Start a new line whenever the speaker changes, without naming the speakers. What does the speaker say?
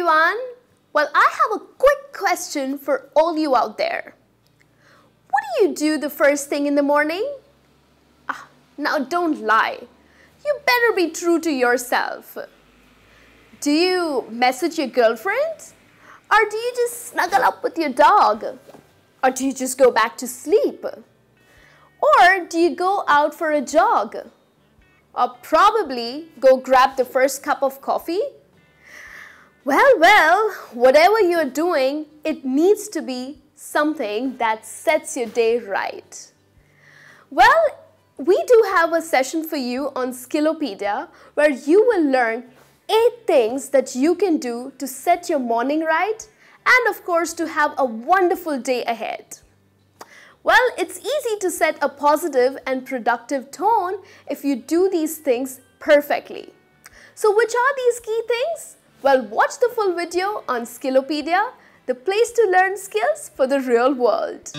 everyone. Well, I have a quick question for all you out there. What do you do the first thing in the morning? Ah, now don't lie. You better be true to yourself. Do you message your girlfriend? Or do you just snuggle up with your dog? Or do you just go back to sleep? Or do you go out for a jog? Or probably go grab the first cup of coffee? Well, well, whatever you're doing, it needs to be something that sets your day right. Well, we do have a session for you on Skillopedia where you will learn 8 things that you can do to set your morning right and of course to have a wonderful day ahead. Well, it's easy to set a positive and productive tone if you do these things perfectly. So which are these key things? Well, watch the full video on Skillopedia, the place to learn skills for the real world.